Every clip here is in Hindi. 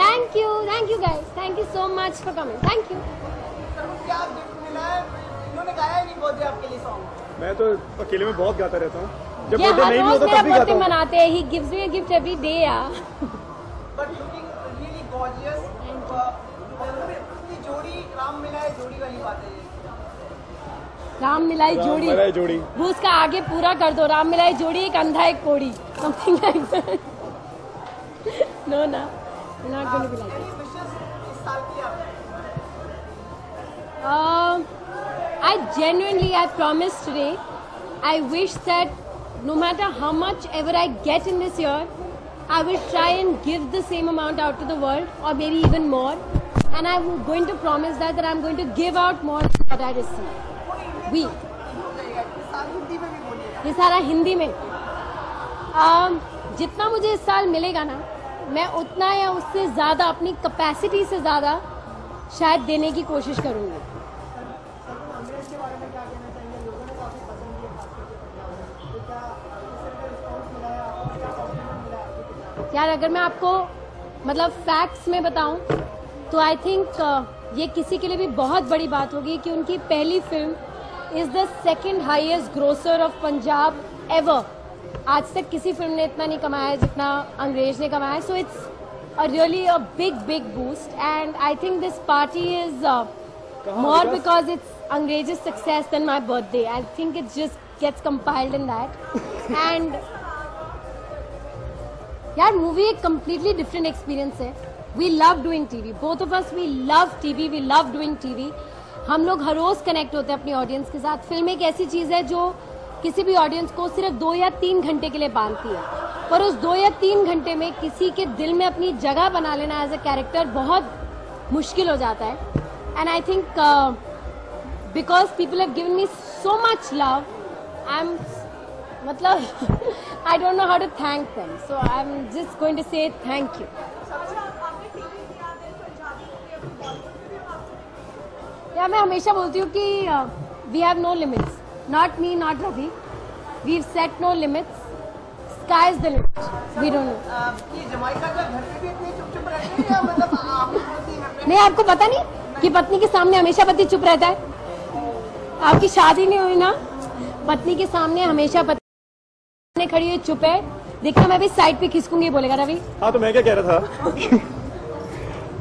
Thank you thank you guys thank you so much for coming thank you sir को क्या गिफ्ट मिला है इन्होंने गाया ही नहीं बर्थडे आपके लिए सॉन्ग मैं तो अकेले में बहुत गाता रहता हूँ। जब ये बर्थडे नहीं भी होता मेरा तब भी गाता हूँ। मनाते हैं। He gives me a gift every day यार बट लुकिंग रियली गॉर्जियस जोड़ी राम मिला है जोड़ी वाली बात है। राम मिलाई राम जोड़ी। मिलाई जोड़ी। वो उसका आगे पूरा कर दो। राम मिलाई जोड़ी एक अंधा एक कोड़ी something like that नो ना not going to be like Any wishes is साल के लिए आपके Um, I genuinely, I promise today, I wish that no matter how much ever I get in this year, I will try and give the same amount out to the world, or maybe even more. And I'm going to promise that that I'm going to give out more than what I receive. We. हो जाएगा इस साल हिंदी में भी बोलिएगा ये सारा हिंदी में um, जितना मुझे इस साल मिलेगा ना, मैं उतना या उससे ज़्यादा, अपनी कैपेसिटी से ज़्यादा शायद देने की कोशिश करूँगी। यार, अगर मैं आपको मतलब फैक्ट्स में बताऊँ तो आई थिंक ये किसी के लिए भी बहुत बड़ी बात होगी कि उनकी पहली film is the second highest grosser of Punjab ever आज तक किसी फ़िल्म ने इतना नहीं कमाया है जितना अंग्रेज़ ने कमाया so it's a really a big big boost and I think this party is more विकास? because it's Angrej's success than my birthday. I think it just gets compiled in that. and यार मूवी एक कम्प्लीटली डिफरेंट एक्सपीरियंस है we love doing TV both of us we love TV we love doing TV हम लोग हर रोज कनेक्ट होते हैं अपनी ऑडियंस के साथ फ़िल्म एक ऐसी चीज़ है जो किसी भी ऑडियंस को सिर्फ़ दो या तीन घंटे के लिए बांधती है। पर उस दो या तीन घंटे में किसी के दिल में अपनी जगह बना लेना एज ए कैरेक्टर बहुत मुश्किल हो जाता है। And I think because people have given me so much love I am मतलब I don't know how to thank them so I am just going to say thank you या मैं हमेशा बोलती हूँ कि we have no limits we don't know uh, ये जमाइका का घर पे भी इतने चुप चुप रहते हैं या मतलब नहीं आपको पता नहीं कि पत्नी के सामने हमेशा पति चुप रहता है? आपकी शादी नहीं हुई ना? पत्नी के सामने हमेशा पत्नी खड़ी हुई चुप है। देखना मैं भी साइड पे खिसकूँगी बोलेगा रवि। हाँ तो मैं क्या कह रहा था?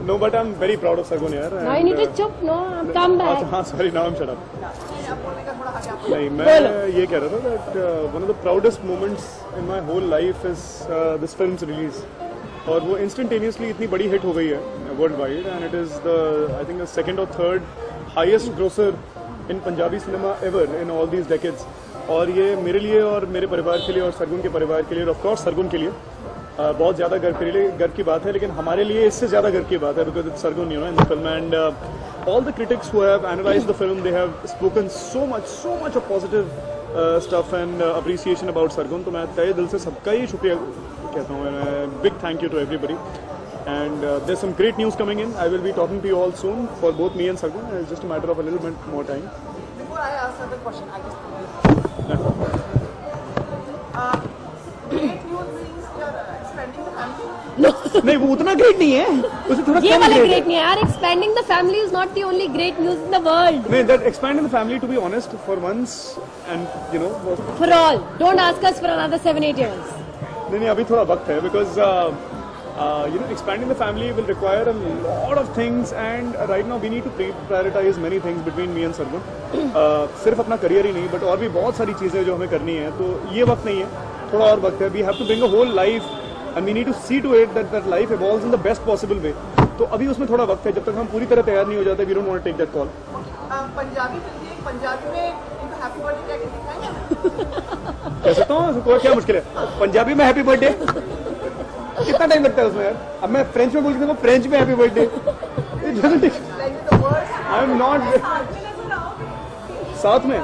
No but I am very proud of Sargun यार नो यू नीड टू चुप नो कम अच्छा बैक हाँ बोलने का थोड़ा आगे आप नहीं मैं। ये कह रहा था that one of the proudest moments in my whole life is this films release और वो इंस्टेंटेनियसली इतनी बड़ी हिट हो गई है world wide and it is the I think the second और third highest grosser in Punjabi cinema ever in all these decades और ये मेरे लिए और मेरे परिवार के लिए और सरगुन के परिवार के लिए और ऑफकोर्स सरगुन के लिए uh, बहुत ज़्यादा गर्व के लिए गर्व की बात है लेकिन हमारे लिए इससे ज़्यादा गर्व की बात है because it's Sargun in the film and all the critics who have analyse the film they have spoken so much so much a positive stuff and appreciation about Sargun तो मैं तय दिल से सबका ही शुक्रिया कहता हूँ big thank you to everybody and there some great news coming in I will be talking to all soon for both me and Sargun is just matter of a little more time expanding नहीं वो उतना ग्रेट नहीं है। उसे थोड़ा ये वाला ग्रेट नहीं है यार expanding the family is not the only great news in the world नहीं expanding the family to be honest for once and you know was for all don't ask us for another 7 8 years नहीं नहीं अभी थोड़ा वक्त है because you know expanding the family will require a lot of things and right now we need to prioritise many things between me and Sargun सिर्फ़ अपना करियर ही नहीं बट और भी बहुत सारी चीज़ें जो हमें करनी है तो ये वक्त नहीं है थोड़ा और वक्त है। We have to bring a whole life and we need to see to it that that life evolves in the best possible way तो अभी उसमें थोड़ा वक्त है जब तक हम पूरी तरह तैयार नहीं हो जाते we don't want take that call Punjabi Punjabi में हैप्पी बर्थडे कह सकता हूँ क्या मुश्किल है? पंजाबी में हैप्पी बर्थडे कितना टाइम लगता है उसमें यार? अब मैं फ्रेंच में बोल के देखो फ्रेंच में happy birthday I am not साथ में?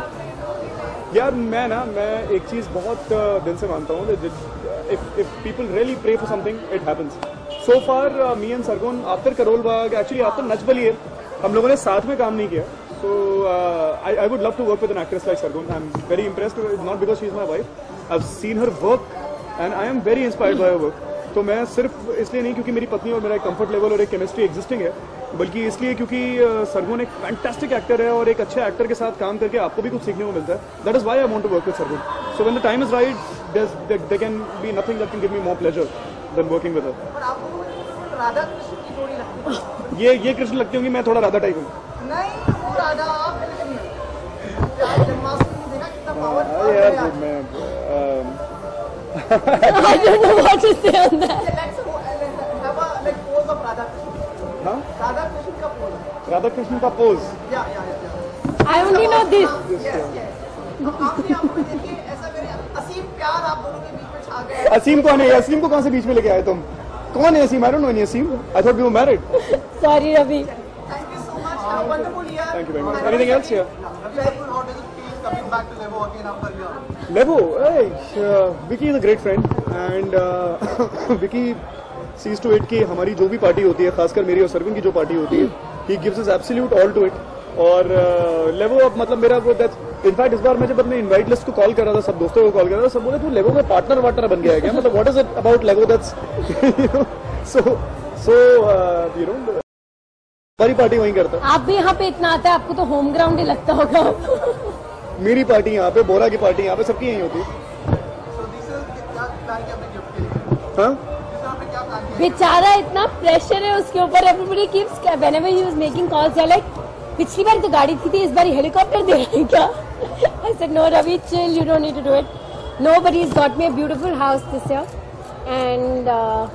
यार, मैं ना, मैं एक चीज़ बहुत दिल से मानता हूँ if if people really pray for something it happens so for me and Sargun after Karol Bagh actually after Nach Baliye हम लोगों ने साथ में काम नहीं किया। So I I would love to work with an actress like Sargun I am very impressed not because she is my wife I seen her work and I am very inspired by work तो मैं सिर्फ़ इसलिए नहीं क्योंकि मेरी पत्नी और मेरा एक कंफर्ट लेवल और एक केमिस्ट्री एग्जिस्टिंग है बल्कि इसलिए क्योंकि सरगुन एक फैंटास्टिक एक्टर है और एक अच्छे एक्टर के साथ काम करके आपको भी कुछ सीखने को मिलता है। That is why I want to work with Sargun. So when the time is right there can be nothing that can give me more pleasure than working with है? ये ये कृष्ण लगती होंगी मैं थोड़ा राधा टाइप हूँ। नहीं वो राधा आप यार मैं I don't know what to say on that. Let's have a like pose of Radha Krishna. हाँ Radha Krishna का pose. राधा कृष्ण का pose Yeah, yeah, yeah. yeah. I only know this. Yes, yes. आपने आप में देखिए ऐसा मेरे असीम प्यार आप दोनों के बीच में छा गया है। असीम कौन है असीम को कहाँ से बीच में लेके आए तुम कौन है Aseem I don't know any Aseem I thought you were married Sorry, Ravi. Thank you so much. Have a wonderful year. Thank you very much. Anything coming back to Levo again after a year? Levo, hey, uh, Vicky is a great friend and uh, Vicky sees to it कि हमारी जो भी पार्टी होती है खासकर मेरी और सरगुन की जो पार्टी होती है he gives his absolute all to it. और लेवो अब मतलब मेरा वो दैट इनफैक्ट इस बार मैं जब अपने इनवाइट लिस्ट को कॉल कर रहा था सब दोस्तों को कॉल कर रहा था सब बोले तू लेवो में पार्टनर वार्टनर बन गया है क्या? मतलब व्हाट इज़ इट अबाउट लेवो that's so so you know हमारी पार्टी वहीं करता। है आप भी यहाँ पे इतना आता है आपको तो होम ग्राउंड ही लगता होगा। मेरी पार्टी यहाँ पे बोरा की पार्टी यहाँ पे सबकी यही होती। है? हाँ? बेचारा इतना प्रेशर है उसके ऊपर everybody keeps whenever he was making calls like पिछली बार तो गाड़ी थी, थी इस बार हेलीकॉप्टर दे रहे हैं क्या? I said no Ravi chill you don't need to do it nobody has got me a beautiful house this year. And uh,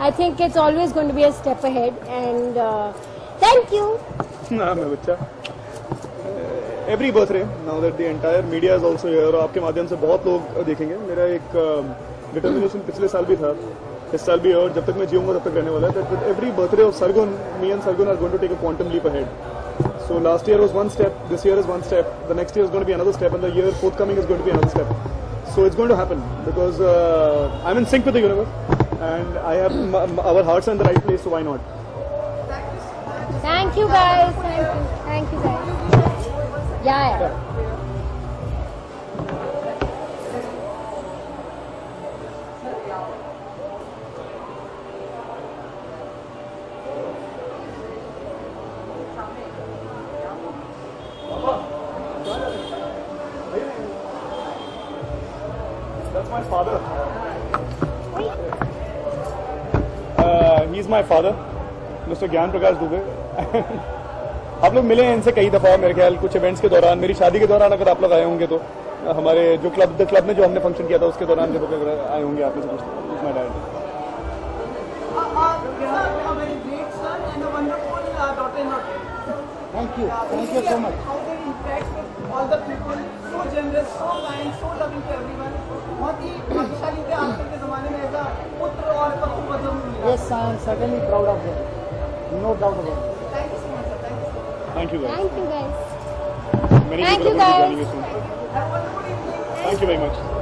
I think it's always going to be a step ahead. And uh, thank you. हाँ मैं बच्चा। Every birthday now that the entire media is also here और आपके माध्यम से बहुत लोग देखेंगे। मेरा एक डिटर्मिनेशन पिछले साल भी था इस साल भी है और जब तक मैं जीऊँगा तब तक रहने वाला है every birthday of Sargun me and Sargun are going to take a quantum leap ahead so last year was one step this year is one step the next year is going to be another step and the year forth coming is going to be another step going to happen because uh, I'm in sync with the universe and I have m- our hearts are in the right place so why not? Thank you guys. Thank you. Thank you guys. That's my father. Uh, he's my father, Mr. Gyan Prakash Dubey. आप लोग मिले हैं इनसे कई दफ़ा मेरे ख्याल कुछ इवेंट्स के दौरान मेरी शादी के दौरान अगर आप लोग आए होंगे तो हमारे जो क्लब द क्लब में जो हमने फ़ंक्शन किया था उसके दौरान जब अगर आए होंगे आप में Uh, uh, uh. Thank you. Thank you so much. How they interact with all the people, so generous, so kind, so loving to everyone. बहुत ही भाग्यशाली थे आजकल के जमाने में ऐसा पुत्र और पत्नी वजह मिला Yes, I am certainly proud of them. No doubt about it. Thank you guys. Thank you guys. Many Thank you guys. Thank you very much.